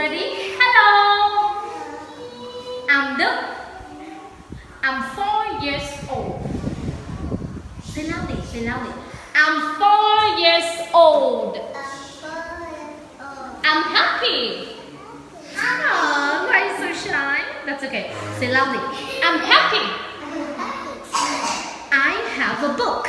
ready? Hello. I'm Đức. I'm four years old. Say loudly, say loudly. I'm four years old. I'm happy. Oh, why are you so shy? That's okay. Say loudly. I'm happy. I have a book.